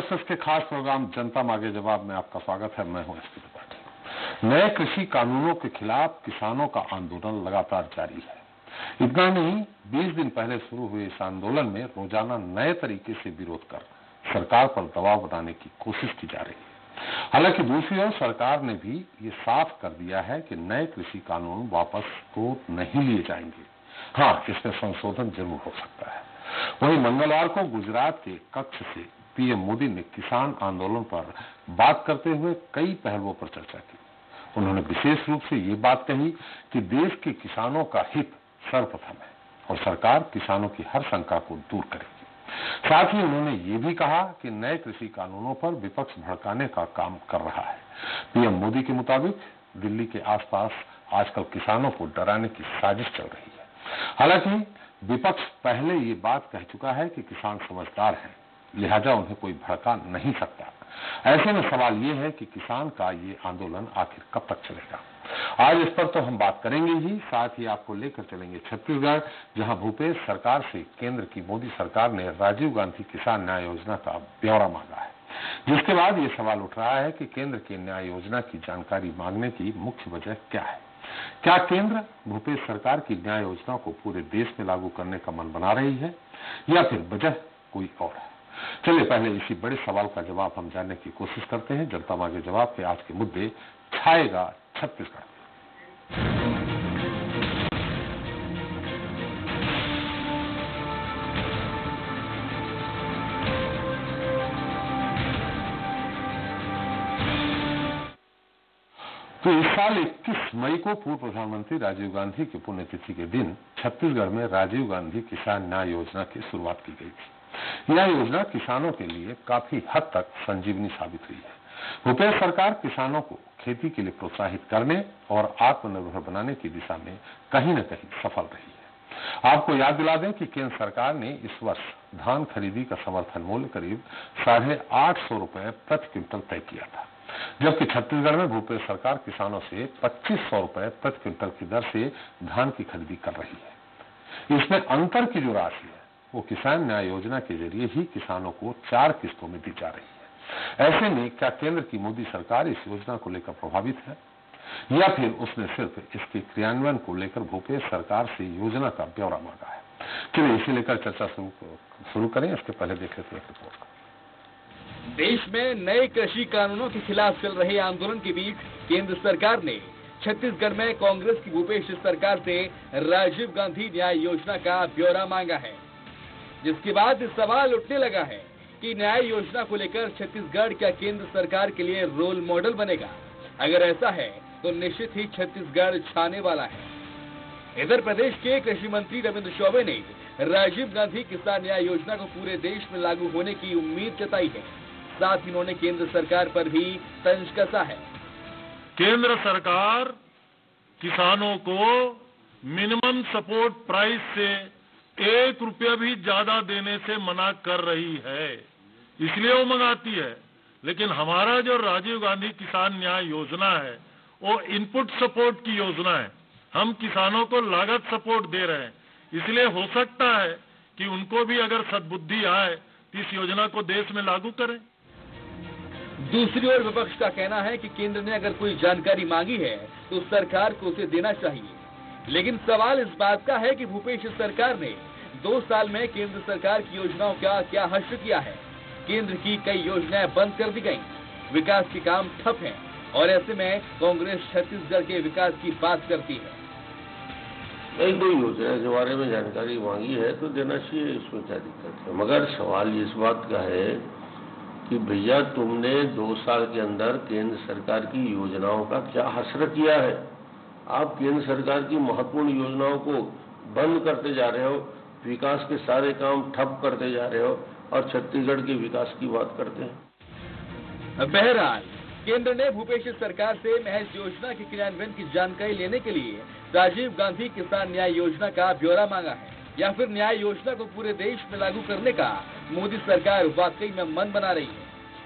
स्वराज के खास प्रोग्राम जनता मांगे जवाब में आपका स्वागत है। मैं हूँ एस त्रिपाठी। नए कृषि कानूनों के खिलाफ किसानों का आंदोलन लगातार जारी है। इतना नहीं 20 दिन पहले शुरू हुए इस आंदोलन में रोज़ाना नए तरीके से विरोध कर सरकार पर दबाव बनाने की कोशिश की जा रही है। हालाँकि दूसरी ओर सरकार ने भी ये साफ़ कर दिया है कि नए कृषि कानून वापस तो नहीं लिए जाएँगे। हाँ इसमें संशोधन ज़रूर हो सकता है। वहीं मंगलवार को गुजरात के कक्ष से पीएम मोदी ने किसान आंदोलन पर बात करते हुए कई पहलुओं पर चर्चा की। उन्होंने विशेष रूप से ये बात कही कि देश के किसानों का हित सर्वप्रथम है और सरकार किसानों की हर शंका को दूर करेगी। साथ ही उन्होंने ये भी कहा कि नए कृषि कानूनों पर विपक्ष भड़काने का काम कर रहा है। पीएम मोदी के मुताबिक दिल्ली के आसपास आजकल किसानों को डराने की साजिश चल रही है। हालाँकि विपक्ष पहले ये बात कह चुका है कि किसान समझदार हैं। लिहाजा उन्हें कोई भड़का नहीं सकता। ऐसे में सवाल ये है कि किसान का ये आंदोलन आखिर कब तक चलेगा? आज इस पर तो हम बात करेंगे ही, साथ ही आपको लेकर चलेंगे छत्तीसगढ़, जहाँ भूपेश सरकार से केंद्र की मोदी सरकार ने राजीव गांधी किसान न्याय योजना का ब्यौरा मांगा है। जिसके बाद ये सवाल उठ रहा है कि केंद्र की न्याय योजना की जानकारी मांगने की मुख्य वजह क्या है? क्या केंद्र भूपेश सरकार की न्याय योजना को पूरे देश में लागू करने का मन बना रही है, या फिर वजह कोई और है? चलिए, पहले इसी बड़े सवाल का जवाब हम जानने की कोशिश करते हैं। जनता मांगे जवाब के आज के मुद्दे, छाएगा छत्तीसगढ़। तो इस साल 21 मई को पूर्व प्रधानमंत्री राजीव गांधी की पुण्यतिथि के दिन छत्तीसगढ़ में राजीव गांधी किसान न्याय योजना की शुरुआत की गई थी। यह योजना किसानों के लिए काफ़ी हद तक संजीवनी साबित हुई है। भूपेश सरकार किसानों को खेती के लिए प्रोत्साहित करने और आत्मनिर्भर बनाने की दिशा में कहीं न कहीं सफल रही है। आपको याद दिला दें कि केंद्र सरकार ने इस वर्ष धान खरीदी का समर्थन मूल्य करीब साढ़े आठ सौ रुपए प्रति क्विंटल तय किया था, जबकि छत्तीसगढ़ में भूपेश सरकार किसानों से पच्चीस सौ रुपए प्रति क्विंटल की दर से धान की खरीदी कर रही है। इसमें अंतर की जो राशि वो किसान न्याय योजना के ज़रिए ही किसानों को चार किस्तों में दी जा रही है। ऐसे में क्या केंद्र की मोदी सरकार इस योजना को लेकर प्रभावित है? या फिर उसने सिर्फ़ इसके क्रियान्वयन को लेकर भूपेश सरकार से योजना का ब्यौरा मांगा है? चलिए इसे लेकर चर्चा शुरू करें, इसके पहले देख लेते हैं रिपोर्ट। देश में नए कृषि कानूनों के खिलाफ चल रहे आंदोलन के बीच केंद्र सरकार ने छत्तीसगढ़ में कांग्रेस की भूपेश सरकार से राजीव गांधी न्याय योजना का ब्यौरा मांगा है। जिसके बाद सवाल उठने लगा है कि न्याय योजना को लेकर छत्तीसगढ़ क्या केंद्र सरकार के लिए रोल मॉडल बनेगा? अगर ऐसा है तो निश्चित ही छत्तीसगढ़ छाने वाला है। इधर प्रदेश के कृषि मंत्री रविंद्र चौबे ने राजीव गांधी किसान न्याय योजना को पूरे देश में लागू होने की उम्मीद जताई है। साथ ही उन्होंने केंद्र सरकार पर भी तंज कसा है। केंद्र सरकार किसानों को मिनिमम सपोर्ट प्राइस से एक रुपया भी ज़्यादा देने से मना कर रही है। इसलिए वो मंगाती है। लेकिन हमारा जो राजीव गांधी किसान न्याय योजना है, वो इनपुट सपोर्ट की योजना है। हम किसानों को लागत सपोर्ट दे रहे हैं। इसलिए हो सकता है कि उनको भी अगर सद्बुद्धि आए तो इस योजना को देश में लागू करें। दूसरी ओर विपक्ष का कहना है कि केंद्र ने अगर कोई जानकारी मांगी है तो सरकार को उसे देना चाहिए। लेकिन सवाल इस बात का है कि भूपेश सरकार ने दो साल में केंद्र सरकार की योजनाओं का क्या हर्ष किया है? केंद्र की कई योजनाएँ बंद कर दी गई विकास के काम ठप हैं और ऐसे में कांग्रेस छत्तीसगढ़ के विकास की बात करती है। कई कोई योजना के बारे में जानकारी मांगी है तो देना चाहिए इसमें क्या दिक्कत है? मगर सवाल इस बात का है कि भैया तुमने दो साल के अंदर केंद्र सरकार की योजनाओं का क्या हसर किया है? आप केंद्र सरकार की महत्वपूर्ण योजनाओं को बंद करते जा रहे हो विकास के सारे काम ठप करते जा रहे हो और छत्तीसगढ़ के विकास की बात करते हैं। बहरहाल, केंद्र ने भूपेश सरकार से महज योजना के क्रियान्वयन की जानकारी लेने के लिए राजीव गांधी किसान न्याय योजना का ब्यौरा मांगा है। या फिर न्याय योजना को पूरे देश में लागू करने का मोदी सरकार वाकई में मन बना रही है।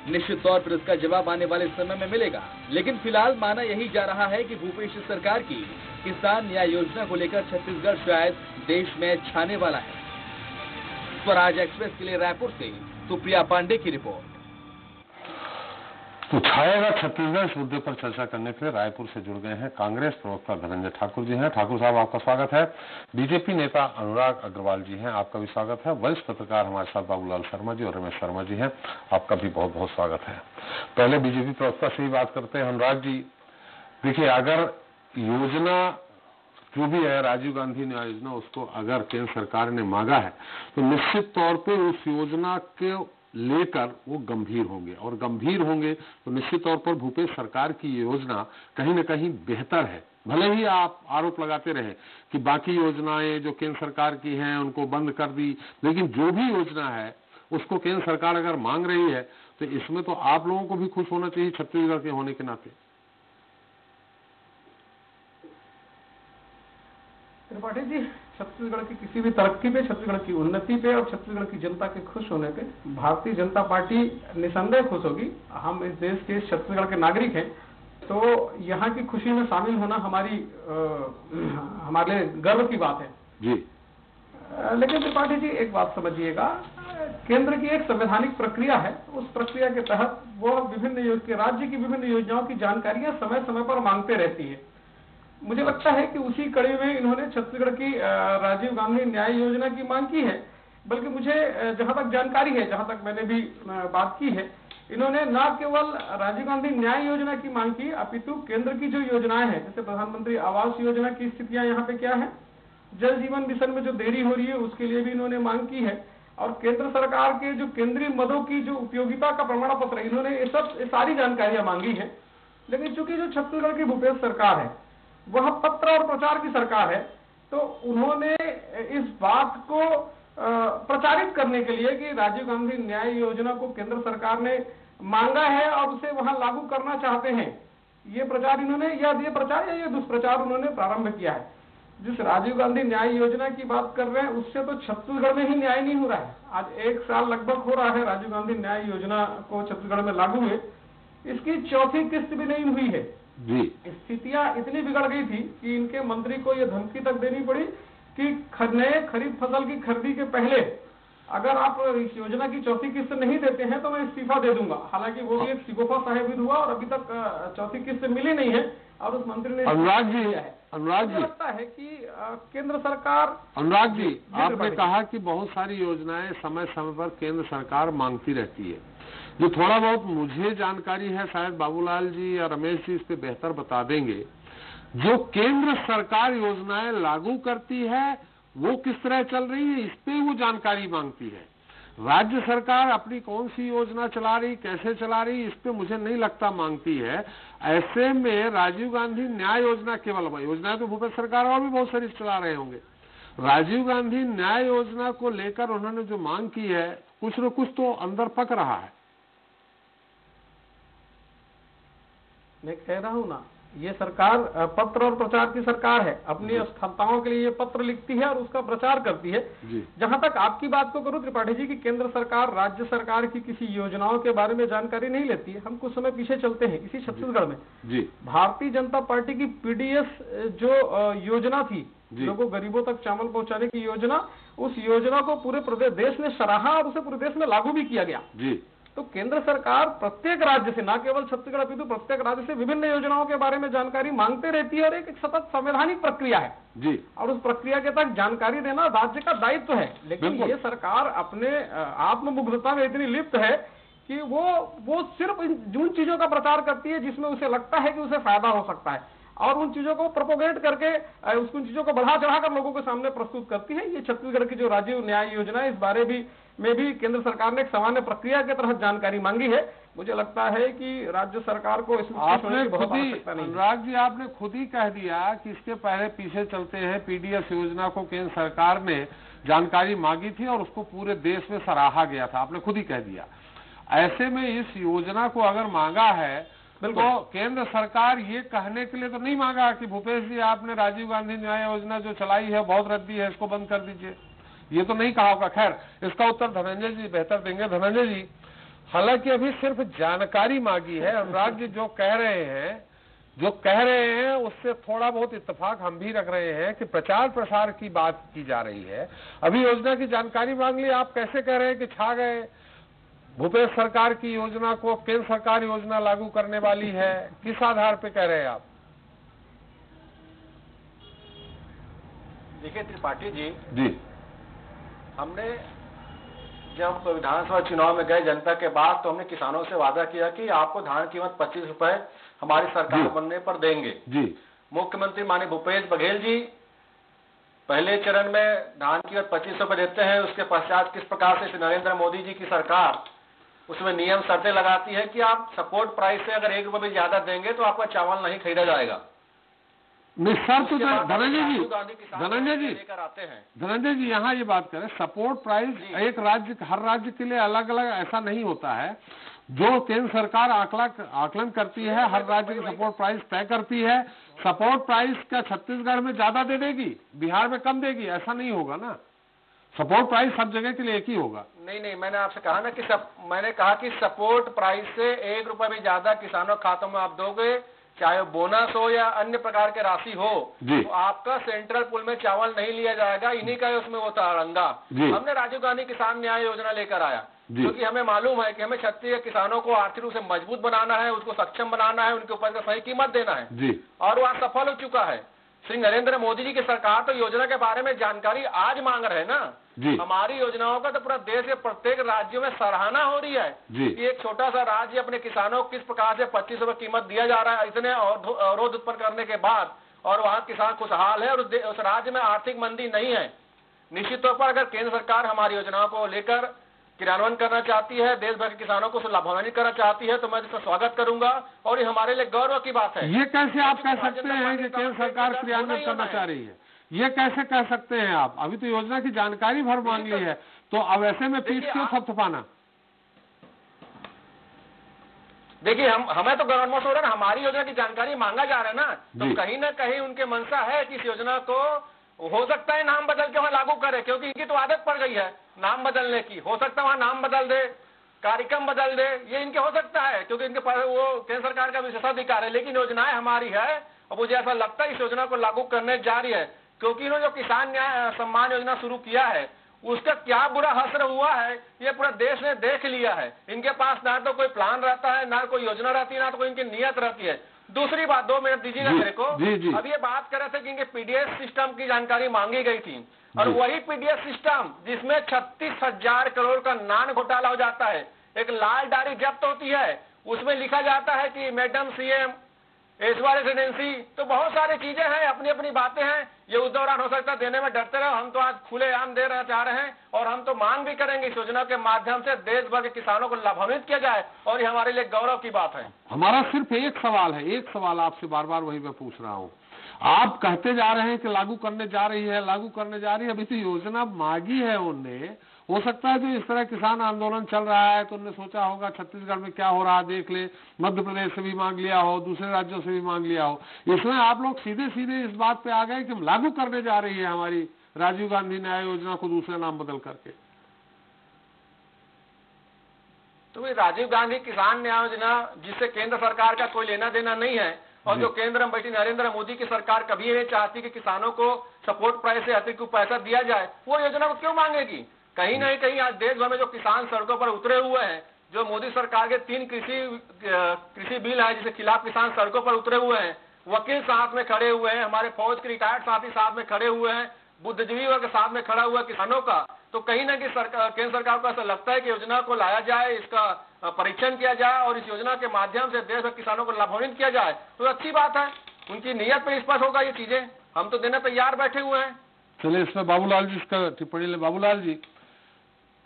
निश्चित तौर पर इसका जवाब आने वाले समय में मिलेगा। लेकिन फ़िलहाल माना यही जा रहा है कि भूपेश सरकार की किसान न्याय योजना को लेकर छत्तीसगढ़ शायद देश में छाने वाला है। स्वराज एक्सप्रेस के लिए रायपुर से सुप्रिया पांडे की रिपोर्ट। उठाएगा छत्तीसगढ़, इस मुद्दे पर चर्चा करने के लिए रायपुर से जुड़ गए हैं कांग्रेस प्रवक्ता धनंजय ठाकुर जी हैं। ठाकुर साहब, आपका स्वागत है। बीजेपी नेता अनुराग अग्रवाल जी हैं, आपका भी स्वागत है। वरिष्ठ पत्रकार हमारे साथ बाबूलाल शर्मा जी और रमेश शर्मा जी हैं, आपका भी बहुत बहुत स्वागत है। पहले बीजेपी प्रवक्ता से ही बात करते हैं। अनुराग जी, देखिए, अगर योजना जो भी है, राजीव गांधी न्याय योजना, उसको अगर केंद्र सरकार ने मांगा है तो निश्चित तौर पर उस योजना के लेकर वो गंभीर होंगे। और गंभीर होंगे तो निश्चित तौर पर भूपेश सरकार की योजना कहीं ना कहीं बेहतर है। भले ही आप आरोप लगाते रहे कि बाकी योजनाएँ जो केंद्र सरकार की हैं, उनको बंद कर दी, लेकिन जो भी योजना है, उसको केंद्र सरकार अगर मांग रही है तो इसमें तो आप लोगों को भी खुश होना चाहिए छत्तीसगढ़ के होने के नाते। त्रिपाठी जी छत्तीसगढ़ की किसी भी तरक्की पे छत्तीसगढ़ की उन्नति पे और छत्तीसगढ़ की जनता के खुश होने पे भारतीय जनता पार्टी निसंदेह खुश होगी। हम इस देश के छत्तीसगढ़ के नागरिक हैं तो यहाँ की खुशी में शामिल होना हमारी आ, हमारे लिए गर्व की बात है। जी। लेकिन त्रिपाठी जी एक बात समझिएगा। केंद्र की एक संवैधानिक प्रक्रिया है उस प्रक्रिया के तहत वो विभिन्न राज्य की विभिन्न योजनाओं की जानकारियाँ समय समय पर मांगते रहती है। मुझे लगता है कि उसी कड़ी में इन्होंने छत्तीसगढ़ की राजीव गांधी न्याय योजना की मांग की है। बल्कि मुझे जहाँ तक जानकारी है, जहाँ तक मैंने भी बात की है, इन्होंने न केवल राजीव गांधी न्याय योजना की मांग की, अपितु केंद्र की जो योजनाएँ हैं, जैसे प्रधानमंत्री आवास योजना की स्थितियाँ यहाँ पे क्या है, जल जीवन मिशन में जो देरी हो रही है, उसके लिए भी इन्होंने मांग की है। और केंद्र सरकार के जो केंद्रीय मदों की जो उपयोगिता का प्रमाण पत्र इन्होंने ये सब सारी जानकारियाँ मांगी है। लेकिन चूँकि जो छत्तीसगढ़ की भूपेश सरकार है वह पत्र और प्रचार की सरकार है। तो उन्होंने इस बात को प्रचारित करने के लिए कि राजीव गांधी न्याय योजना को केंद्र सरकार ने मांगा है और उसे वहाँ लागू करना चाहते हैं। ये प्रचार इन्होंने, या ये प्रचार या ये दुष्प्रचार उन्होंने प्रारंभ किया है। जिस राजीव गांधी न्याय योजना की बात कर रहे हैं, उससे तो छत्तीसगढ़ में ही न्याय नहीं हो रहा है। आज एक साल लगभग हो रहा है राजीव गांधी न्याय योजना को छत्तीसगढ़ में लागू हुए। इसकी चौथी किस्त भी नहीं हुई है। जी। स्थितियाँ इतनी बिगड़ गई थी कि इनके मंत्री को यह धमकी तक देनी पड़ी कि नए खरीफ फ़सल की खरीदी के पहले अगर आप इस योजना की चौथी किस्त नहीं देते हैं तो मैं इस्तीफा दे दूँगा। हालाँकि वो भी एक सिगोफा साहेब हुआ और अभी तक चौथी किस्त मिली नहीं है और उस मंत्री ने अनुराग जी अनुराग जी। लगता है कि केंद्र सरकार अनुराग जी आपने कहा कि बहुत सारी योजनाएँ समय समय पर केंद्र सरकार मांगती रहती है। जो थोड़ा बहुत मुझे जानकारी है, शायद बाबूलाल जी या रमेश जी इस पे बेहतर बता देंगे। जो केंद्र सरकार योजनाएँ लागू करती है, वो किस तरह चल रही है, इस पे वो जानकारी मांगती है। राज्य सरकार अपनी कौन सी योजना चला रही, कैसे चला रही, इस पे मुझे नहीं लगता मांगती है। ऐसे में राजीव गांधी न्याय योजना केवल योजना तो भूपेश सरकार और भी बहुत सारी चला रहे होंगे। राजीव गांधी न्याय योजना को लेकर उन्होंने जो मांग की है, कुछ न कुछ तो अंदर पक रहा है। मैं कह रहा हूँ ना ये सरकार पत्र और प्रचार की सरकार है। अपनी स्थापनाओं के लिए ये पत्र लिखती है और उसका प्रचार करती है। जहाँ तक आपकी बात को करूँ त्रिपाठी जी की केंद्र सरकार राज्य सरकार की किसी योजनाओं के बारे में जानकारी नहीं लेती है। हम कुछ समय पीछे चलते हैं इसी छत्तीसगढ़ में। भारतीय जनता पार्टी की पीडीएस जो योजना थी लोगों गरीबों तक चावल पहुँचाने की योजना उस योजना को पूरे प्रदेश देश ने सराहा और उसे पूरे देश में लागू भी किया गया। जी। तो केंद्र सरकार प्रत्येक राज्य से ना केवल छत्तीसगढ़ अपितु प्रत्येक राज्य से विभिन्न योजनाओं के बारे में जानकारी मांगते रहती है और एक, एक सतत संवैधानिक प्रक्रिया है। जी। और उस प्रक्रिया के तक जानकारी देना राज्य का दायित्व है। लेकिन ये सरकार अपने आत्ममुग्धता में इतनी लिप्त है कि वो वो सिर्फ़ उन चीज़ों का प्रचार करती है जिसमें उसे लगता है कि उसे फ़ायदा हो सकता है। और उन चीज़ों को प्रोपोगेट करके उन चीज़ों को बढ़ा चढ़ाकर लोगों के सामने प्रस्तुत करती है। ये छत्तीसगढ़ की जो राजीव न्याय योजना है इस बारे भी में भी केंद्र सरकार ने एक सामान्य प्रक्रिया के तहत जानकारी मांगी है। मुझे लगता है कि राज्य सरकार को इसमें आपने खुद ही। अनुराग जी आपने खुद ही कह दिया कि इसके पहले पीछे चलते हैं पीडीएस योजना को केंद्र सरकार ने जानकारी मांगी थी और उसको पूरे देश में सराहा गया था। आपने खुद ही कह दिया। ऐसे में इस योजना को अगर मांगा है तो केंद्र सरकार ये कहने के लिए तो नहीं मांगा कि भूपेश जी, आपने राजीव गांधी न्याय योजना जो चलाई है, बहुत रद्दी है, इसको बंद कर दीजिए। ये तो नहीं कहा होगा। खैर, इसका उत्तर धनंजय जी बेहतर देंगे। धनंजय जी, हालाँकि अभी सिर्फ़ जानकारी मांगी है। अनुराग जी जो कह रहे हैं, जो कह रहे हैं, उससे थोड़ा बहुत इत्तेफाक हम भी रख रहे हैं कि प्रचार प्रसार की बात की जा रही है। अभी योजना की जानकारी मांग ली, आप कैसे कह रहे हैं कि छा गए? भूपेश सरकार की योजना को केंद्र सरकार योजना लागू करने वाली है किस आधार पे कह रहे हैं आप? देखिए त्रिपाठी जी जी। हमने जब विधानसभा चुनाव में गए जनता के बाद तो हमने किसानों से वादा किया कि आपको धान कीमत पच्चीस रुपए हमारी सरकार बनने पर देंगे। जी। मुख्यमंत्री माननीय भूपेश बघेल जी पहले चरण में धान कीमत पच्चीस रुपए देते हैं उसके पश्चात किस प्रकार से श्री नरेंद्र मोदी जी की सरकार उसमें नियम शर्तें लगाती है कि आप सपोर्ट प्राइस से अगर एक रुपए भी ज़्यादा देंगे तो आपका चावल नहीं खरीदा जाएगा। निस्सर तो धनंजय जी धनंजय जी। हैं। धनंजय जी यहाँ ये बात करें सपोर्ट प्राइस एक राज्य हर राज्य के लिए अलग अलग ऐसा नहीं होता है। जो केंद्र सरकार आकला आकलन करती है हर राज्य की सपोर्ट प्राइस तय करती है सपोर्ट प्राइस क्या छत्तीसगढ़ में ज़्यादा दे देगी? बिहार में कम देगी? ऐसा नहीं होगा ना। सपोर्ट प्राइस सब जगह के लिए एक ही होगा। नहीं नहीं मैंने आपसे कहा ना कि सब मैंने कहा कि सपोर्ट प्राइस से एक रुपए भी ज़्यादा किसानों के खातों में आप दोगे चाहे वो बोनस हो या अन्य प्रकार के राशि हो जी। तो आपका सेंट्रल पुल में चावल नहीं लिया जाएगा इन्हीं का ही उसमें वो तारंगा हमने राजीव गांधी किसान न्याय योजना लेकर आया। क्योंकि हमें मालूम है कि हमें छत्तीसगढ़ किसानों को आर्थिक रूप से मज़बूत बनाना है उसको सक्षम बनाना है उनके ऊपर का सही कीमत देना है। और वह सफल हो चुका है। श्री नरेंद्र मोदी जी की सरकार तो योजना के बारे में जानकारी आज मांग रहे हैं ना। जी। हमारी योजनाओं का तो पूरा देश के प्रत्येक राज्यों में सराहना हो रही है जी। कि एक छोटा सा राज्य अपने किसानों को किस प्रकार से पच्चीस रुपए कीमत दिया जा रहा है इतने अवरोध उत्पन्न करने के बाद और वहाँ किसान खुशहाल है और उस, उस राज्य में आर्थिक मंदी नहीं है निश्चित तौर पर अगर केंद्र सरकार हमारी योजनाओं को लेकर क्रियान्वयन करना चाहती है देश भर के किसानों को लाभान्वित करना चाहती है तो मैं इसका स्वागत करूँगा और ये हमारे लिए गौरव की बात है ये कैसे आप कह सकते हैं कि केंद्र सरकार क्रियान्वयन करना चाह रही है ये कैसे कह सकते हैं आप? अभी तो योजना की जानकारी भर मांग ली है। तो अब ऐसे में पीठ क्यों थपथपाना देखिए हम हमें तो गवर्नमेंट हो रहा है हमारी योजना की जानकारी मांगा जा रहा है ना। तो कहीं ना कहीं उनके मनसा है कि इस योजना को हो सकता है नाम बदल के वहाँ लागू करे क्योंकि इनकी तो आदत पड़ गई है नाम बदलने की। हो सकता है वहाँ नाम बदल दे कार्यक्रम बदल दे ये इनके हो सकता है क्योंकि इनके पास वो केंद्र सरकार का विशेषाधिकार है लेकिन योजनाएँ हमारी है और मुझे ऐसा लगता है इस योजना को लागू करने जा रही है। क्योंकि इन्होंने जो किसान न्याय सम्मान योजना शुरू किया है उसका क्या बुरा असर हुआ है ये पूरा देश ने देख लिया है इनके पास ना तो कोई प्लान रहता है ना कोई योजना रहती है ना तो कोई इनकी नियत रहती है दूसरी बात दो मिनट दीजिएगा मेरे को जी, जी। अब ये बात कर रहे थे कि इनके पीडीएस सिस्टम की जानकारी मांगी गई थी और। वही पीडीएस सिस्टम जिसमें छत्तीस हज़ार करोड़ का नान घोटाला हो जाता है एक लाल डायरी जब्त होती है उसमें लिखा जाता है कि मैडम सीएम एसवार रेसिडेंसी तो बहुत सारी चीज़ें हैं अपनी अपनी बातें हैं। ये उस दौरान हो सकता है देने में डरते रहो, हम तो आज खुले आम दे रहे, चाह रहे हैं, और हम तो मांग भी करेंगे इस योजना के माध्यम से देश भर के किसानों को लाभान्वित किया जाए, और ये हमारे लिए गौरव की बात है। हमारा सिर्फ़ एक सवाल है, एक सवाल आपसे बार बार वही मैं पूछ रहा हूँ। आप कहते जा रहे हैं कि लागू करने जा रही है, लागू करने जा रही है अभी तो योजना मांगी है उनने हो सकता है जो इस तरह किसान आंदोलन चल रहा है तो उन्होंने सोचा होगा छत्तीसगढ़ में क्या हो रहा है देख ले। मध्य प्रदेश से भी मांग लिया हो दूसरे राज्यों से भी मांग लिया हो। इसमें आप लोग सीधे सीधे इस बात पे आ गए कि हम लागू करने जा रही है हमारी राजीव गांधी न्याय योजना को दूसरे नाम बदल करके। तो भाई राजीव गांधी किसान न्याय योजना जिससे केंद्र सरकार का कोई लेना देना नहीं है और जो। केंद्र में बैठी नरेंद्र मोदी की सरकार कभी नहीं चाहती कि किसानों को सपोर्ट प्राइस से अतिरिक्त पैसा दिया जाए वो योजना को क्यों मांगेगी? कहीं ना कहीं आज देश भर में जो किसान सड़कों पर उतरे हुए हैं, जो मोदी सरकार के तीन कृषि कृषि बिल है जिसके खिलाफ किसान सड़कों पर उतरे हुए हैं, वकील साथ में खड़े हुए हैं, हमारे फौज के रिटायर्ड साथी साथ में खड़े हुए हैं बुद्धिजीवी वर्ग साथ में खड़ा हुआ किसानों का तो कहीं ना कहीं सरकार केंद्र सरकार को ऐसा लगता है कि योजना को लाया जाए, इसका परीक्षण किया जाए और इस योजना के माध्यम से देश भर किसानों को लाभान्वित किया जाए तो अच्छी बात है। उनकी नीयत पर स्पष्ट होगा ये चीज़ें। हम तो देने तैयार बैठे हुए हैं। चलिए, इसमें बाबूलाल जी, इसका टिप्पणी बाबूलाल जी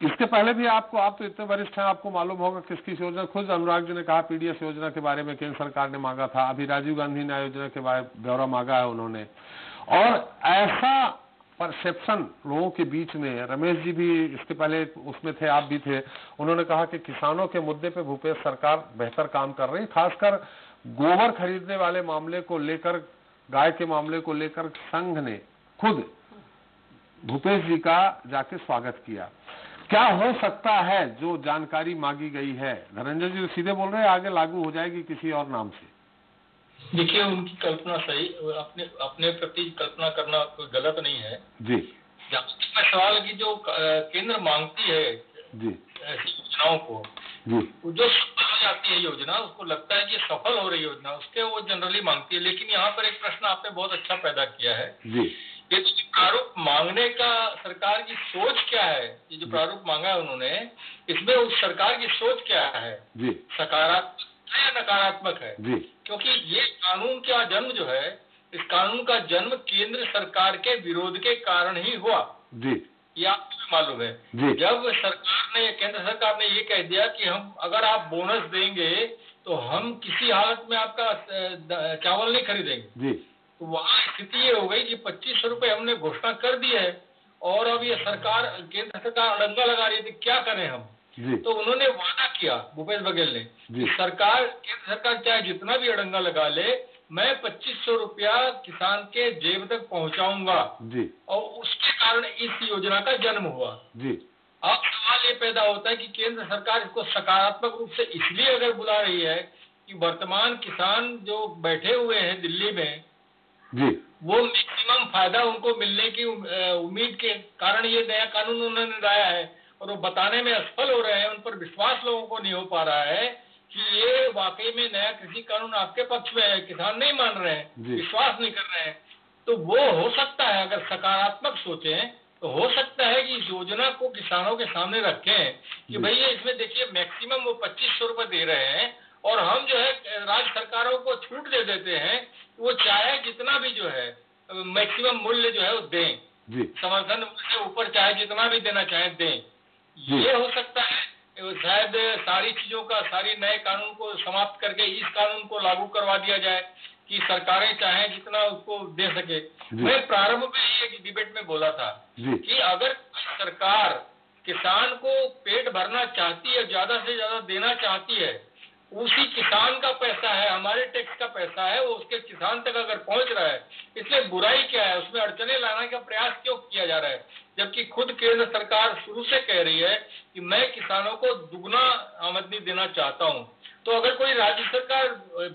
इसके पहले भी आपको, आप तो इतने वरिष्ठ हैं, आपको मालूम होगा किस किस योजना। खुद अनुराग जी ने कहा, पीडीएस योजना के बारे में केंद्र सरकार ने मांगा था। अभी राजीव गांधी न्याय योजना के बारे में ब्यौरा मांगा है उन्होंने। और ऐसा परसेप्शन लोगों के बीच में, रमेश जी भी इसके पहले उसमें थे, आप भी थे, उन्होंने कहा कि किसानों के मुद्दे पे भूपेश सरकार बेहतर काम कर रही खासकर गोबर खरीदने वाले मामले को लेकर, गाय के मामले को लेकर संघ ने खुद भूपेश जी का जाके स्वागत किया। क्या हो सकता है जो जानकारी मांगी गई है? धनंजय जी सीधे बोल रहे हैं आगे लागू हो जाएगी किसी और नाम से। देखिए उनकी कल्पना सही अपने अपने प्रति कल्पना करना कोई गलत नहीं है। जी। सवाल की जो केंद्र मांगती है जी। योजनाओं को जी। वो जो सफल हो जाती है योजना उसको लगता है कि सफल हो रही योजना उसके वो जनरली मांगती है लेकिन यहाँ पर एक प्रश्न आपने बहुत अच्छा पैदा किया है। जी। जो प्रारूप मांगने का सरकार की सोच क्या है? ये जो प्रारूप मांगा है उन्होंने इसमें उस सरकार की सोच क्या है? जी। सकारात्मक है या नकारात्मक है? जी। क्योंकि ये कानून का जन्म जो है इस कानून का जन्म केंद्र सरकार के विरोध के कारण ही हुआ। जी। ये आपको भी मालूम है। जी। जब सरकार ने केंद्र सरकार ने ये कह दिया कि हम अगर आप बोनस देंगे तो हम किसी हालत में आपका चावल नहीं खरीदेंगे। जी। वहाँ स्थिति ये हो गई कि पच्चीस सौ रुपये हमने घोषणा कर दी है और अब ये सरकार केंद्र सरकार अड़ंगा लगा रही थी क्या करें हम? जी। तो उन्होंने वादा किया भूपेश बघेल ने कि सरकार केंद्र सरकार चाहे जितना भी अड़ंगा लगा ले मैं पच्चीस सौ रुपया किसान के जेब तक पहुंचाऊँगा। जी। और उसके कारण इस योजना का जन्म हुआ। जी। अब सवाल ये पैदा होता है कि केंद्र सरकार इसको सकारात्मक रूप से इसलिए अगर बुला रही है कि वर्तमान किसान जो बैठे हुए हैं दिल्ली में जी। वो मैक्सिमम फ़ायदा उनको मिलने की उम्मीद के कारण ये नया कानून उन्होंने लाया है और वो बताने में असफल हो रहे हैं उन पर विश्वास लोगों को नहीं हो पा रहा है कि ये वाकई में नया कृषि कानून आपके पक्ष में है किसान नहीं मान रहे हैं विश्वास नहीं कर रहे हैं। तो वो हो सकता है अगर सकारात्मक सोचे तो हो सकता है कि इस योजना को किसानों के सामने रखें कि। भैया इसमें देखिए मैक्सिमम वो पच्चीस सौ रुपये दे रहे हैं और हम जो है राज्य सरकारों को छूट दे देते हैं वो चाहे जितना भी जो है मैक्सिमम मूल्य जो है वो दें। समर्थन मूल्य से ऊपर चाहे जितना भी देना चाहे दें। ये हो सकता है शायद सारी चीज़ों का सारी नए कानून को समाप्त करके इस कानून को लागू करवा दिया जाए कि सरकारें चाहें जितना उसको दे सके। मैं प्रारंभ में ही एक डिबेट में बोला था कि अगर सरकार किसान को पेट भरना चाहती है ज़्यादा से ज़्यादा देना चाहती है उसी किसान का पैसा है हमारे टैक्स का पैसा है वो उसके किसान तक अगर पहुँच रहा है इसलिए बुराई क्या है? उसमें अड़चने लाने का प्रयास क्यों किया जा रहा है? जबकि खुद केंद्र सरकार शुरू से कह रही है कि मैं किसानों को दुगना आमदनी देना चाहता हूँ। तो अगर कोई राज्य सरकार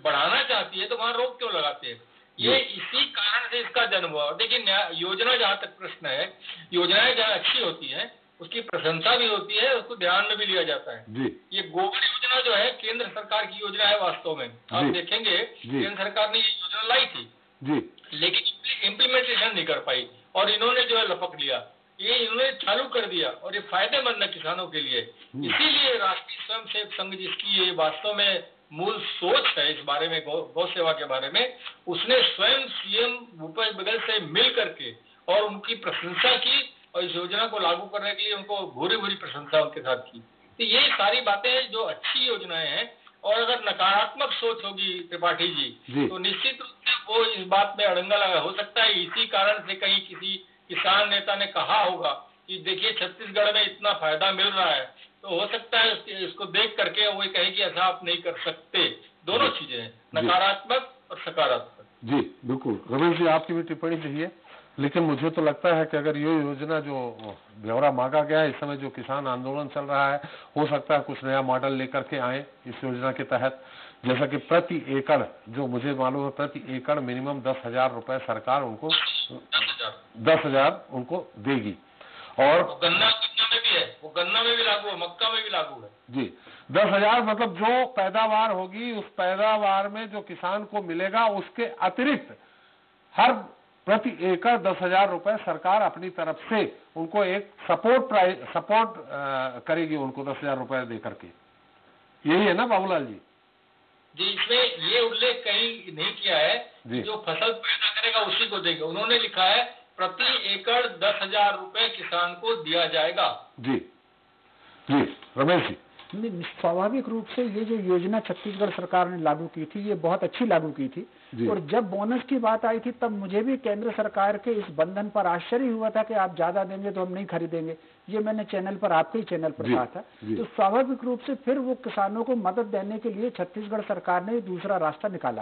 बढ़ाना चाहती है तो वहाँ रोक क्यों लगाते हैं? ये इसी कारण से इसका जन्म हुआ। देखिए योजना जहाँ तक प्रश्न है योजनाएँ जहाँ अच्छी होती हैं उसकी प्रशंसा भी होती है उसको ध्यान में भी लिया जाता है। जी। ये गोबर योजना जो है केंद्र सरकार की योजना है वास्तव में। आप देखेंगे केंद्र सरकार ने ये योजना लाई थी। जी। लेकिन इम्प्लीमेंटेशन नहीं कर पाई और इन्होंने जो है लपक लिया। ये इन्होंने चालू कर दिया और ये फ़ायदेमंद है किसानों के लिए। इसीलिए राष्ट्रीय स्वयं सेवक संघ जिसकी ये वास्तव में मूल सोच है इस बारे में गौ गौ सेवा के बारे में उसने स्वयं सीएम भूपेश बघेल से मिल करके और उनकी प्रशंसा की और इस योजना को लागू करने के लिए उनको भूरी भूरी प्रशंसा उनके साथ की। तो ये सारी बातें जो अच्छी योजनाएँ हैं और अगर नकारात्मक सोच होगी त्रिपाठी जी। जी। तो निश्चित रूप से वो इस बात में अड़ंगा लगा। हो सकता है इसी कारण से कहीं किसी किसान नेता ने कहा होगा कि देखिए छत्तीसगढ़ में इतना फ़ायदा मिल रहा है तो हो सकता है इसको देख करके वो कहे कि ऐसा आप नहीं कर सकते। दोनों चीज़ें हैं नकारात्मक और सकारात्मक। जी बिल्कुल। रमेश जी आपकी भी टिप्पणी चाहिए लेकिन मुझे तो लगता है कि अगर ये योजना जो ब्यौरा मांगा गया है इस समय जो किसान आंदोलन चल रहा है हो सकता है कुछ नया मॉडल लेकर के आए इस योजना के तहत। जैसा कि प्रति एकड़ जो मुझे मालूम है प्रति एकड़ मिनिमम दस हज़ार रुपए सरकार उनको दस हज़ार उनको देगी। और वो गन्ना गन्ना में भी है वो गन्ना में भी लागू है मक्का में भी लागू है। जी दस हज़ार मतलब जो पैदावार होगी उस पैदावार में जो किसान को मिलेगा उसके अतिरिक्त हर प्रति एकड़ दस हज़ार रुपए सरकार अपनी तरफ़ से उनको एक सपोर्ट प्राइस सपोर्ट करेगी उनको दस हज़ार रुपए दे करके यही है ना बाबूलाल जी? जी इसमें ये उल्लेख कहीं नहीं किया है जी। जो फ़सल पैदा करेगा उसी को देगा। उन्होंने लिखा है प्रति एकड़ दस हज़ार रुपए किसान को दिया जाएगा। जी। जी रमेश जी। स्वाभाविक रूप से ये जो योजना छत्तीसगढ़ सरकार ने लागू की थी ये बहुत अच्छी लागू की थी। और जब बोनस की बात आई थी तब मुझे भी केंद्र सरकार के इस बंधन पर आश्चर्य हुआ था कि आप ज़्यादा देंगे तो हम नहीं खरीदेंगे। ये मैंने चैनल पर आपके ही चैनल पर कहा था। तो स्वाभाविक रूप से फिर वो किसानों को मदद देने के लिए छत्तीसगढ़ सरकार ने दूसरा रास्ता निकाला।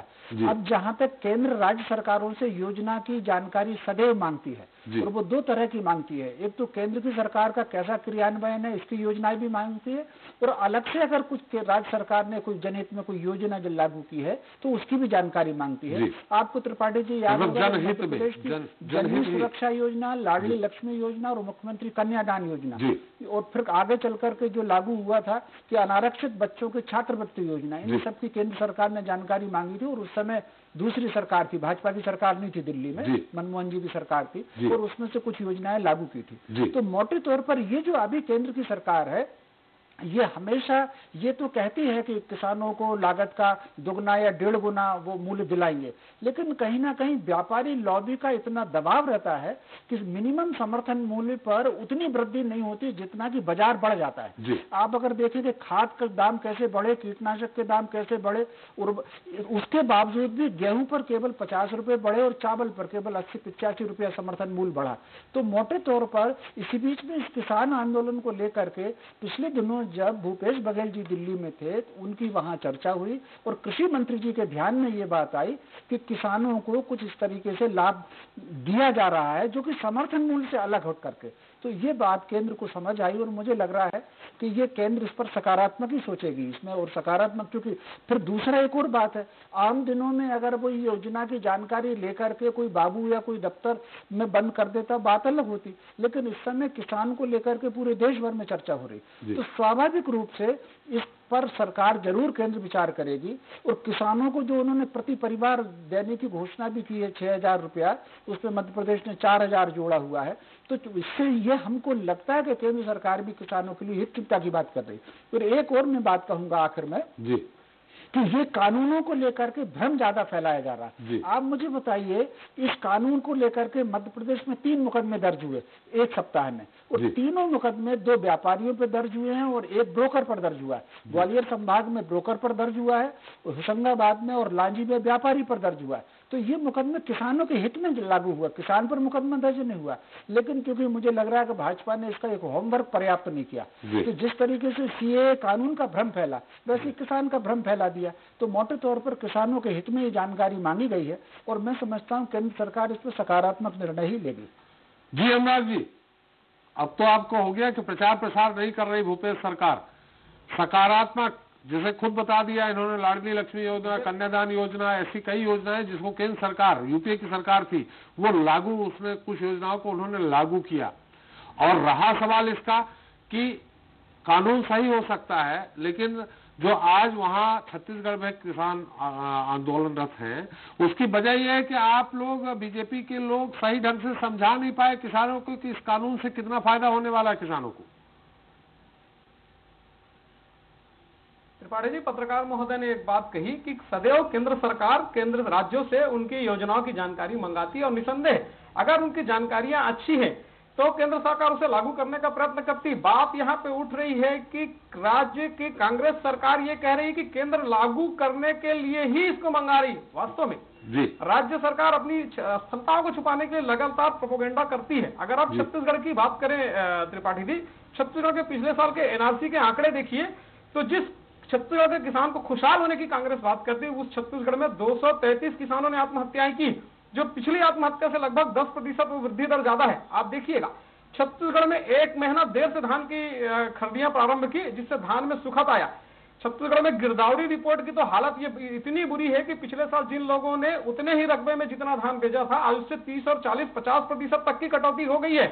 अब जहाँ तक केंद्र राज्य सरकारों से योजना की जानकारी सदैव मांगती है और वो दो तरह की मांगती है। एक तो केंद्र की सरकार का कैसा क्रियान्वयन है इसकी योजनाएँ भी मांगती है और अलग से अगर कुछ राज्य सरकार ने कोई जनहित में कोई योजना जो लागू की है तो उसकी भी जानकारी मांगती है। आपको त्रिपाठी जी याद मतलब होगा जनहित। सुरक्षा योजना लाडली लक्ष्मी योजना और मुख्यमंत्री कन्यादान योजना। और फिर आगे चल करके जो लागू हुआ था कि अनारक्षित बच्चों के छात्रवृत्ति योजना इन सबकी सब की केंद्र सरकार ने जानकारी मांगी थी और उस समय दूसरी सरकार थी भाजपा की सरकार नहीं थी दिल्ली में मनमोहन जी की सरकार थी और उसमें से कुछ योजनाएँ लागू की थी। तो मोटे तौर पर ये जो अभी केंद्र की सरकार है ये हमेशा ये तो कहती है कि किसानों को लागत का दुगना या डेढ़ गुना वो मूल्य दिलाएँगे। लेकिन कहीं ना कहीं व्यापारी लॉबी का इतना दबाव रहता है कि मिनिमम समर्थन मूल्य पर उतनी वृद्धि नहीं होती जितना कि बाज़ार बढ़ जाता है। आप अगर देखें कि खाद के दाम कैसे बढ़े कीटनाशक के दाम कैसे बढ़े और उसके बावजूद भी गेहूँ पर केवल पचास रुपए बढ़े और चावल पर केवल अस्सी पिचासी रुपया समर्थन मूल्य बढ़ा। तो मोटे तौर पर इसी बीच में इस किसान आंदोलन को लेकर के पिछले दिनों जब भूपेश बघेल जी दिल्ली में थे तो उनकी वहाँ चर्चा हुई और कृषि मंत्री जी के ध्यान में ये बात आई कि किसानों को कुछ इस तरीके से लाभ दिया जा रहा है, जो कि समर्थन मूल्य से अलग हट करके तो ये बात केंद्र को समझ आई और मुझे लग रहा है कि ये केंद्र इस पर सकारात्मक ही सोचेगी इसमें और सकारात्मक क्योंकि फिर दूसरा एक और बात है आम दिनों में अगर वो योजना की जानकारी लेकर के कोई बाबू या कोई दफ्तर में बंद कर देता बात अलग होती लेकिन इस समय किसान को लेकर के पूरे देश भर में चर्चा हो रही। तो स्वाभाविक रूप से इस पर सरकार ज़रूर केंद्र विचार करेगी और किसानों को जो उन्होंने प्रति परिवार देने की घोषणा भी की है छह हज़ार रुपया, उसमें मध्य प्रदेश ने चार हज़ार जोड़ा हुआ है। तो इससे यह हमको लगता है कि केंद्र सरकार भी किसानों के लिए हित चिंता की बात कर रही है। फिर एक और मैं बात कहूँगा आखिर में। जी। कि ये कानूनों को लेकर के भ्रम ज़्यादा फैलाया जा रहा है। आप मुझे बताइए इस कानून को लेकर के मध्य प्रदेश में तीन मुकदमे दर्ज हुए एक सप्ताह में। और तीनों मुकदमे दो व्यापारियों पर दर्ज हुए हैं और एक ब्रोकर पर दर्ज हुआ है। ग्वालियर संभाग में ब्रोकर पर दर्ज हुआ है होशंगाबाद में और लांजी में व्यापारी पर दर्ज हुआ है। तो ये मुकदमे किसानों के हित में लागू हुआ किसान पर मुकदमा दर्ज नहीं हुआ। लेकिन क्योंकि मुझे लग रहा है कि भाजपा ने इसका एक होमवर्क पर्याप्त नहीं किया। कि जिस तरीके से सीए कानून का भ्रम फैला वैसे किसान का भ्रम फैला दिया। तो मोटे तौर पर किसानों के हित में ये जानकारी मांगी गई है और मैं समझता हूँ केंद्र सरकार इस पर सकारात्मक निर्णय ही लेगी। जी अनुराग जी अब तो आपको हो गया कि प्रचार प्रसार नहीं कर रही भूपेश सरकार। सकारात्मक जैसे खुद बता दिया, इन्होंने लाडली लक्ष्मी योजना, कन्यादान योजना, ऐसी कई योजनाएँ जिसको केंद्र सरकार यूपीए की सरकार थी, वो लागू, उसने कुछ योजनाओं को उन्होंने लागू किया। और रहा सवाल इसका कि कानून सही हो सकता है, लेकिन जो आज वहाँ छत्तीसगढ़ में किसान आंदोलनरत हैं, उसकी वजह यह है कि आप लोग बीजेपी के लोग सही ढंग से समझा नहीं पाए किसानों को कि इस कानून से कितना फ़ायदा होने वाला है किसानों को। त्रिपाठी जी पत्रकार महोदय ने एक बात कही कि सदैव केंद्र सरकार केंद्र राज्यों से उनकी योजनाओं की जानकारी मंगाती है और निसंदेह अगर उनकी जानकारियाँ अच्छी है तो केंद्र सरकार उसे लागू करने का प्रयत्न करती। बात यहाँ पे उठ रही है कि राज्य की कांग्रेस सरकार ये कह रही है कि केंद्र लागू करने के लिए ही इसको मंगा रही वास्तव में। जी। राज्य सरकार अपनी क्षमताओं को छुपाने के लिए लगातार प्रोपोगेंडा करती है। अगर आप छत्तीसगढ़ की बात करें त्रिपाठी जी छत्तीसगढ़ के पिछले साल के एनआरसी के आंकड़े देखिए तो जिस छत्तीसगढ़ के किसान को खुशहाल होने की कांग्रेस बात करती है उस छत्तीसगढ़ में 233 किसानों ने आत्महत्याएँ की, जो पिछली आत्महत्या से लगभग 10 प्रतिशत वृद्धि दर ज़्यादा है। आप देखिएगा, छत्तीसगढ़ में एक महीना देर से धान की खरीदियाँ प्रारंभ की, जिससे धान में सुखत आया। छत्तीसगढ़ में गिरदावरी रिपोर्ट की तो हालत ये इतनी बुरी है कि पिछले साल जिन लोगों ने उतने ही रकबे में जितना धान भेजा था, आज उससे 30 और 40 50 प्रतिशत तक की कटौती हो गई है।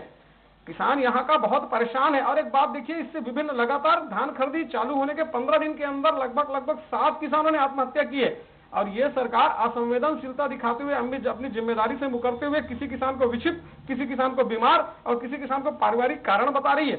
किसान यहाँ का बहुत परेशान है। और एक बात देखिए इससे विभिन्न लगातार धान खरीदी चालू होने के 15 दिन के अंदर लगभग लगभग सात किसानों ने आत्महत्या की है। और ये सरकार असंवेदनशीलता दिखाते हुए अपनी अपनी ज़िम्मेदारी से मुकरते हुए किसी किसान को विक्षिप्त किसी किसान को बीमार और किसी किसान को पारिवारिक कारण बता रही है।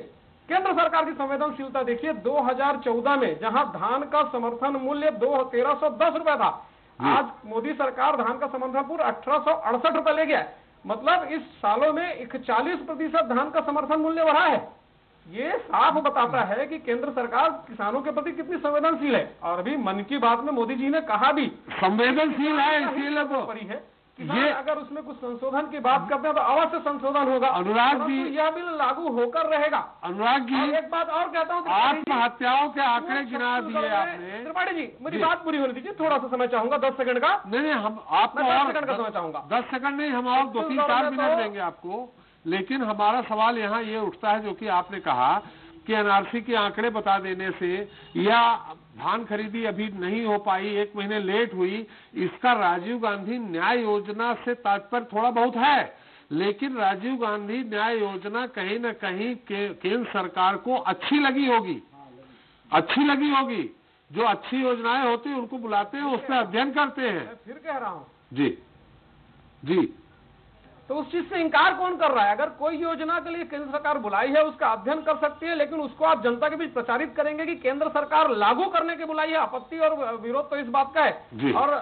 केंद्र सरकार की संवेदनशीलता देखिए 2014 में जहाँ धान का समर्थन मूल्य दो तेरह सौ दस रुपए था आज मोदी सरकार धान का समर्थन मूल्य अठारह सौ अड़सठ रुपए ले गया है। मतलब इस सालों में इकचालीस प्रतिशत धान का समर्थन मूल्य बढ़ा है। ये साफ़ बताता है कि केंद्र सरकार किसानों के प्रति कितनी संवेदनशील है। और अभी मन की बात में मोदी जी ने कहा भी संवेदनशील है इसीलिए तो। परी है। ये- अगर उसमें कुछ संशोधन की बात करते हैं तो अवश्य संशोधन होगा। अनुराग जी- यह बिल लागू होकर रहेगा। अनुराग जी एक बात और कहता हूँ आत्महत्याओं के आंकड़े गिना दिए आपने। त्रिपाठी जी मेरी बात पूरी होने दीजिए थोड़ा सा समय चाहूँगा दस सेकंड का। नहीं नहीं हम आपको दस सेकंड का समय चाहूँगा। दस सेकंड नहीं हम और दो तीन चार मिनट तो- देंगे आपको। लेकिन हमारा सवाल यहाँ ये उठता है जो कि आपने कहा कि एनआरसी के आंकड़े बता देने से या धान खरीदी अभी नहीं हो पाई एक महीने लेट हुई इसका राजीव गांधी न्याय योजना से तात्पर्य थोड़ा बहुत है। लेकिन राजीव गांधी न्याय योजना कहीं ना कहीं के, केंद्र सरकार को अच्छी लगी होगी। अच्छी लगी होगी। जो अच्छी योजनाएँ होती हैं उनको बुलाते हैं उस पर अध्ययन करते हैं। फिर कह रहा हूँ। जी। जी। तो उस चीज़ से इंकार कौन कर रहा है? अगर कोई योजना के लिए केंद्र सरकार बुलाई है उसका अध्ययन कर सकती है लेकिन उसको आप जनता के बीच प्रचारित करेंगे कि केंद्र सरकार लागू करने के बुलाई है आपत्ति और विरोध तो इस बात का है। और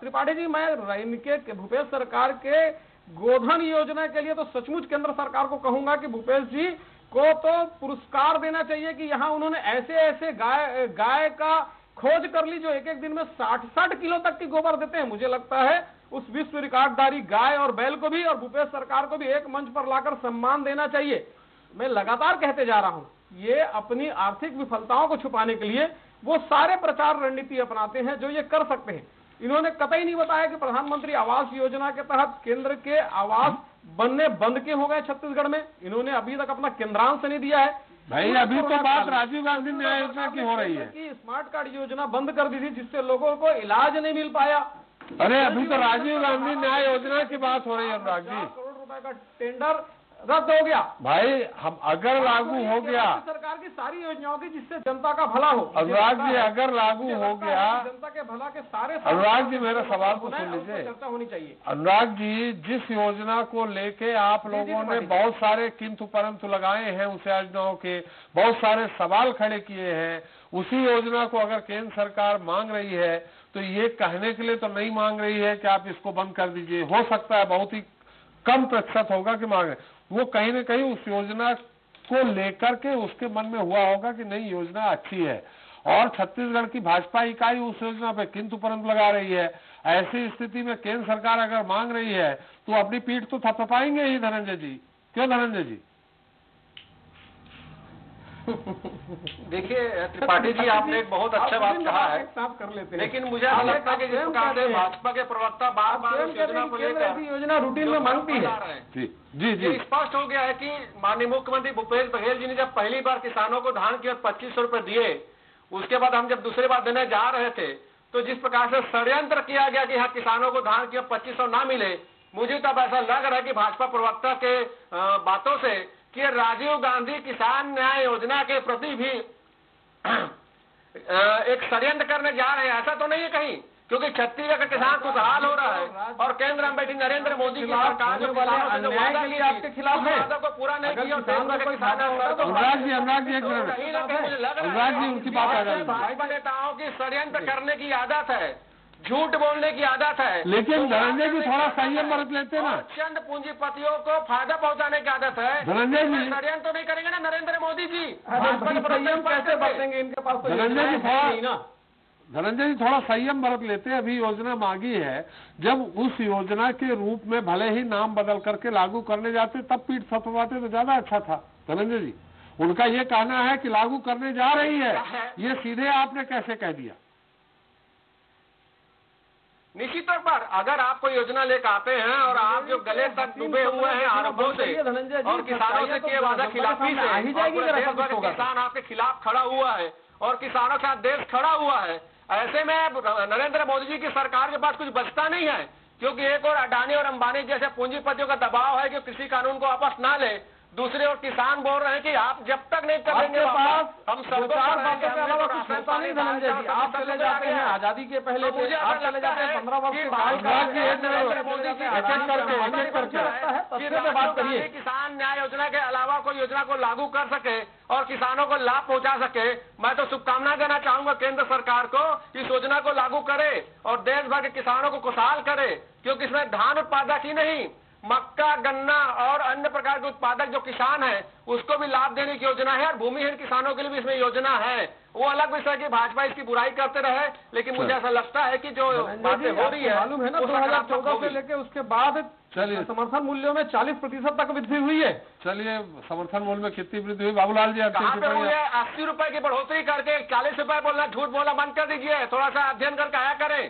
त्रिपाठी जी मैं इनके भूपेश सरकार के गोधन योजना के लिए तो सचमुच केंद्र सरकार को कहूँगा कि भूपेश जी को तो पुरस्कार देना चाहिए कि यहाँ उन्होंने ऐसे ऐसे गाय गाय का खोज कर ली जो एक एक दिन में साठ साठ किलो तक की गोबर देते हैं। मुझे लगता है उस विश्व रिकॉर्डधारी गाय और बैल को भी और भूपेश सरकार को भी एक मंच पर लाकर सम्मान देना चाहिए। मैं लगातार कहते जा रहा हूँ ये अपनी आर्थिक विफलताओं को छुपाने के लिए वो सारे प्रचार रणनीति अपनाते हैं जो ये कर सकते हैं। इन्होंने कतई नहीं बताया कि प्रधानमंत्री आवास योजना के तहत केंद्र के आवास बनने बंद के हो गए छत्तीसगढ़ में? इन्होंने अभी तक अपना केंद्रांश नहीं दिया है। भाई अभी तो बात राजीव गांधी न्याय योजना की हो रही है? कि स्मार्ट कार्ड योजना बंद कर दी थी जिससे लोगों को इलाज नहीं मिल पाया। अरे अभी तो राजीव गांधी न्याय योजना की बात हो रही है अनुराग जी। करोड़ रुपए का टेंडर रद्द हो गया। भाई हम अगर लागू हो गया। सरकार की सारी योजनाओं की जिससे जनता का भला हो। अनुराग जी अगर लागू हो गया। जनता के भला के सारे अनुराग जी, मेरा सवाल को है, सुन लीजिए। चर्चा होनी चाहिए। अनुराग जी जिस योजना को लेके आप लोगों ने बहुत सारे किंतु परंतु लगाए हैं उस योजनाओं के बहुत सारे सवाल खड़े किए हैं। उसी योजना को अगर केंद्र सरकार मांग रही है तो ये कहने के लिए तो नहीं मांग रही है कि आप इसको बंद कर दीजिए। हो सकता है बहुत ही कम प्रतिशत होगा कि मांगे। वो कहीं ना कहीं उस योजना को लेकर के उसके मन में हुआ होगा कि नहीं, योजना अच्छी है। और छत्तीसगढ़ की भाजपा इकाई उस योजना पे किंतु परंतु लगा रही है। ऐसी स्थिति में केंद्र सरकार अगर मांग रही है तो अपनी पीठ तो थपथपाएँगे ही धनंजय जी। क्यों धनंजय जी? देखिए त्रिपाठी जी आपने एक बहुत अच्छा बात कहा है। साथ कर लेते हैं। लेकिन मुझे ऐसा लगता है कि जिस भाजपा के प्रवक्ता बार बार योजना को लेकर योजना रूटीन में मांगती है। रहे हैं। जी जी जी। स्पष्ट हो गया है कि माननीय मुख्यमंत्री भूपेश बघेल जी ने जब पहली बार किसानों को धान की पच्चीस सौ रुपये दिए उसके बाद हम जब दूसरी बार देने जा रहे थे तो जिस प्रकार से षड्यंत्र किया गया कि यहाँ किसानों को धान की पच्चीस सौ ना मिले मुझे तब ऐसा लग रहा है कि भाजपा प्रवक्ता के बातों से कि राजीव गांधी किसान न्याय योजना के प्रति भी एक षडयंत्र करने जा रहे हैं। ऐसा तो नहीं है कहीं क्योंकि छत्तीसगढ़ का किसान खुशहाल हो रहा है और केंद्र में बैठी नरेंद्र मोदी की सरकार जो अन्याय के लिए आपके खिलाफ है। को पूरा नहीं किया अनुराग जी अनुराग जी एक मिनट है अनुराग जी, उनकी बात नेताओं की षड्यंत्र करने की आदत है। झूठ बोलने की आदत है। लेकिन तो धनंजय जी थोड़ा संयम बरत लेते ना। चंद पूंजीपतियों को फ़ायदा पहुँचाने की आदत है। धनंजय जी। षड्यंत्र तो नहीं करेंगे ना नरेंद्र मोदी जी। कैसे। बरतेंगे? इनके पास तो धनंजय जी थोड़ा- ना। धनंजय जी थोड़ा संयम बरत लेते अभी योजना मांगी है। जब उस योजना के रूप में भले ही नाम बदल करके लागू करने जाते तब पीठ थपथपाते तो ज़्यादा अच्छा था। धनंजय जी उनका ये कहना है कि लागू करने जा रही है? ये सीधे आपने कैसे कह दिया? निश्चित तौर पर अगर आप कोई योजना लेकर आते हैं और आप जो गले तक डूबे हुए हैं आरोपों से और किसानों से तो किए वादा खिलाफी से के होगा। किसान आपके खिलाफ खड़ा हुआ है और किसानों के साथ देश खड़ा हुआ है ऐसे में नरेंद्र मोदी जी की सरकार के पास कुछ बचता नहीं है क्योंकि एक और अडानी और अंबानी जैसे पूंजीपतियों का दबाव है कि कृषि कानून को वापस ना ले दूसरे ओर किसान बोल रहे हैं कि आप जब तक नहीं करेंगे पास हम सरकार बातों के अलावा तो कुछ होता नहीं धनंजय जी आप चले जाते हैं आज़ादी के पहले तो मुझे आप चले जाते हैं पंद्रह वर्ष कि बात करिए। किसान न्याय योजना के अलावा कोई योजना को लागू कर सके और किसानों को लाभ पहुँचा सके मैं तो शुभकामना देना चाहूँगा केंद्र सरकार को इस योजना को लागू करे और देश भर के किसानों को खुशहाल करे क्योंकि इसमें धान उत्पादक ही नहीं मक्का गन्ना और अन्य प्रकार के उत्पादक जो किसान है उसको भी लाभ देने की योजना है और भूमिहीन किसानों के लिए भी इसमें योजना है। वो अलग विषय की भाजपा इसकी बुराई करते रहे लेकिन मुझे ऐसा लगता है कि जो बातें हो रही है मालूम है ना दो हज़ार चौदह। से लेके उसके बाद चलिए। समर्थन मूल्यों में चालीस प्रतिशत तक वृद्धि हुई है। चलिए समर्थन मूल्य में कितनी वृद्धि हुई? बाबूलाल जी अस्सी रुपए की बढ़ोतरी करके चालीस रुपए बोलना झूठ बोलना बंद कर दीजिए। थोड़ा सा अध्ययन करके आया करें।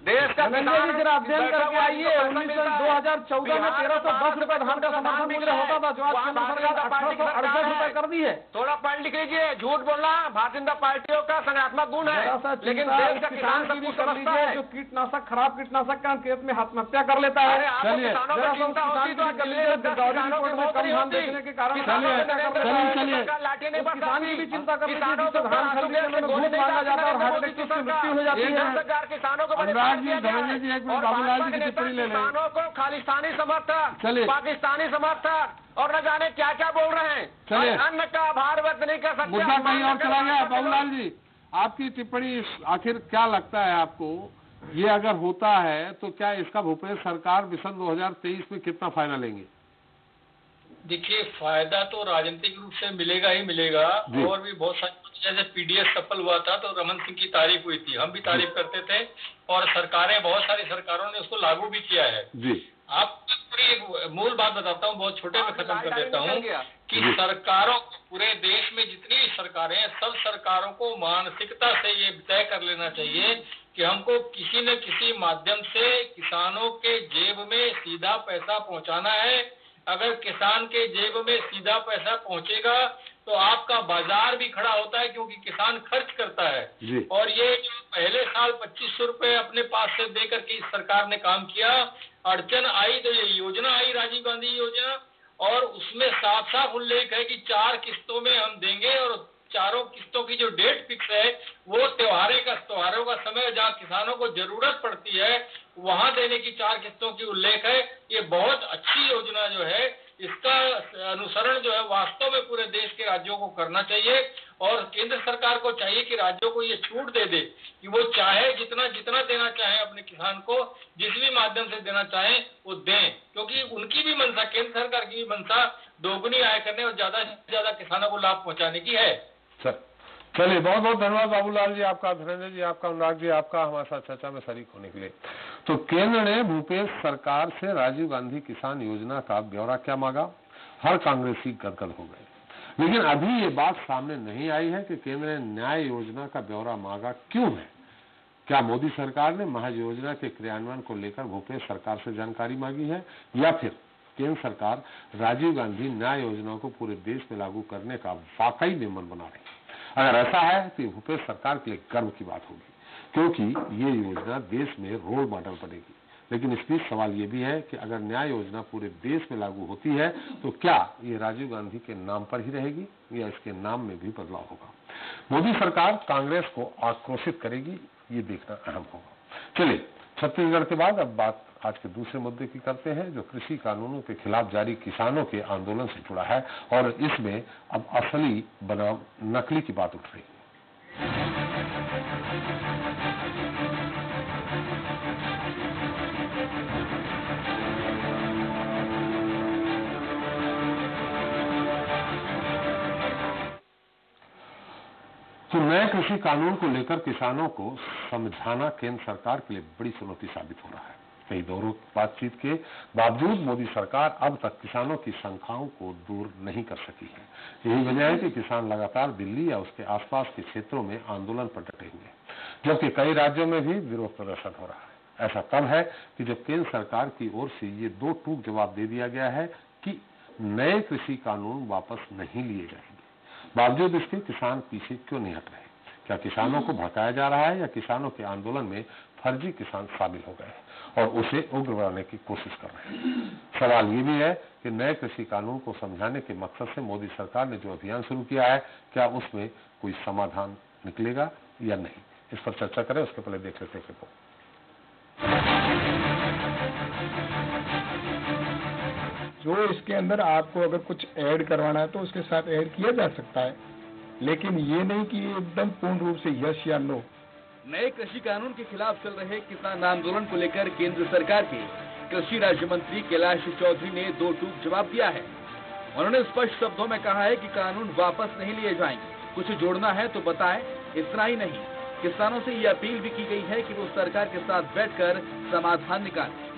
देश का जरा अध्ययन करके आइए। उन्नीस सौ दो हज़ार चौदह में तेरह सौ दस रुपए धान का समर्थन मूल्य होता था जो आज केंद्र सरकार अठारह सौ अड़सठ रुपए कर दी है थोड़ा पढ़ लिख लीजिए झूठ बोलना भारतीय जनता पार्टियों का संज्ञात्मक गुण है। लेकिन देश का किसान सब कुछ समझता है। जो कीटनाशक खराब कीटनाशक का खेत में आत्महत्या कर लेता है। चलिए, चिंता किसान की तो भी आज कर दिल्ली लीजिए में दस गिरदावरी किसानों की सरकार। मृत्यु हो जाती है। सरकार को जी, धनंजय जी, एक मिनट बाबूलाल जी की टिप्पणी ले लें। को खालिस्तानी समर्थक चलिए। पाकिस्तानी समर्थक और न जाने क्या क्या बोल रहे हैं चलिए। अन्न का आभार व्यक्त नहीं कर सकते मुद्दा कहीं और चला गया बाबूलाल जी आपकी टिप्पणी आखिर क्या लगता है आपको ये अगर होता है तो क्या इसका भूपेश सरकार मिशन 2023 में कितना फ़ायदा लेंगे देखिए फ़ायदा तो राजनीतिक रूप से मिलेगा ही मिलेगा और भी बहुत सारी जैसे पीडीएस सफल हुआ था तो रमन सिंह की तारीफ़ हुई थी। हम भी तारीफ़ करते थे और सरकारें बहुत सारी सरकारों ने उसको लागू भी किया है। जी। आपको पूरी मूल बात बताता हूँ बहुत छोटे में खत्म कर देता हूँ। कि सरकारों पूरे देश में जितनी भी सरकारें हैं सब सरकारों को मानसिकता से ये तय कर लेना चाहिए कि हमको किसी न किसी माध्यम से किसानों के जेब में सीधा पैसा पहुंचाना है अगर किसान के जेब में सीधा पैसा पहुंचेगा तो आपका बाज़ार भी खड़ा होता है क्योंकि किसान खर्च करता है। और ये जो पहले साल पच्चीस सौ रुपये अपने पास से देकर के इस सरकार ने काम किया। अड़चन आई तो ये योजना आई राजीव गांधी योजना और उसमें साफ़ साफ़ उल्लेख है कि चार किस्तों में हम देंगे और चारों किस्तों की जो डेट फिक्स है वो त्योहारे का त्योहारों का समय जहाँ किसानों को ज़रूरत पड़ती है वहाँ देने की चार किस्तों की उल्लेख है। ये बहुत अच्छी योजना जो है, इसका अनुसरण जो है वास्तव में पूरे देश के राज्यों को करना चाहिए और केंद्र सरकार को चाहिए कि राज्यों को ये छूट दे दे कि वो चाहे जितना जितना देना चाहे अपने किसान को, जिस भी माध्यम से देना चाहे वो दें। क्योंकि उनकी भी मंशा, केंद्र सरकार की भी मंशा दोगुनी आय करने और ज़्यादा से ज़्यादा किसानों को लाभ पहुँचाने की है। चल चलिए, बहुत बहुत धन्यवाद बाबूलाल जी, आपका धनंजय जी, आपका, अनुराग जी, आपका हमारे साथ चर्चा में शरीक होने के लिए। तो केंद्र ने भूपेश सरकार से राजीव गांधी किसान योजना का ब्यौरा क्या मांगा? हर कांग्रेसी गदगद हो गए लेकिन अभी ये बात सामने नहीं आई है कि केंद्र ने न्याय योजना का ब्यौरा मांगा क्यों है। क्या मोदी सरकार ने महज योजना के क्रियान्वयन को लेकर भूपेश सरकार से जानकारी मांगी है? या फिर केंद्र सरकार राजीव गांधी न्याय योजना को पूरे देश में लागू करने का वाकई में मन बना रही है? अगर ऐसा है तो भूपेश सरकार के लिए गर्व की बात होगी। क्योंकि ये योजना देश में रोल मॉडल बनेगी। लेकिन इस बीच सवाल ये भी है कि अगर न्याय योजना पूरे देश में लागू होती है तो क्या ये राजीव गांधी के नाम पर ही रहेगी या इसके नाम में भी बदलाव होगा? मोदी सरकार कांग्रेस को आक्रोशित करेगी, ये देखना अहम होगा। चलिए, छत्तीसगढ़ के बाद अब बात आज के दूसरे मुद्दे की करते हैं, जो कृषि कानूनों के खिलाफ जारी किसानों के आंदोलन से जुड़ा है और इसमें अब असली बनाम नकली की बात उठ रही है। तो नए कृषि कानून को लेकर किसानों को समझाना केंद्र सरकार के लिए बड़ी चुनौती साबित हो रहा है। कई दौरों बातचीत के बावजूद मोदी सरकार अब तक किसानों की शंकाओं को दूर नहीं कर सकी है। यही वजह है कि किसान लगातार दिल्ली या उसके आसपास के क्षेत्रों में आंदोलन पर डटे हुए जबकि कई राज्यों में भी विरोध प्रदर्शन हो रहा है। ऐसा तब है कि जब केंद्र सरकार की ओर से ये दो टूक जवाब दे दिया गया है कि नए कृषि कानून वापस नहीं लिए जाएँगे। बावजूद इसके किसान पीछे क्यों नहीं हट रहे? क्या किसानों को भड़काया जा रहा है या किसानों के आंदोलन में फर्जी किसान शामिल हो गए हैं? और उसे उग्र बनाने की कोशिश कर रहे हैं। सवाल ये भी है कि नए कृषि कानून को समझाने के मकसद से मोदी सरकार ने जो अभियान शुरू किया है, क्या उसमें कोई समाधान निकलेगा या नहीं? इस पर चर्चा करें, उसके पहले देख लेते हैं जो इसके अंदर आपको अगर कुछ ऐड करवाना है तो उसके साथ ऐड किया जा सकता है। लेकिन ये नहीं कि एकदम पूर्ण रूप से यश या नो नए कृषि कानून के खिलाफ चल रहे किसान आंदोलन को लेकर केंद्र सरकार के कृषि राज्य मंत्री कैलाश चौधरी ने दो टूक जवाब दिया है। उन्होंने स्पष्ट शब्दों में कहा है कि कानून वापस नहीं लिए जाएँगे। कुछ जोड़ना है तो बताएँ, इतना ही नहीं। किसानों से ये अपील भी की गई है कि वो सरकार के साथ बैठकर समाधान निकालें।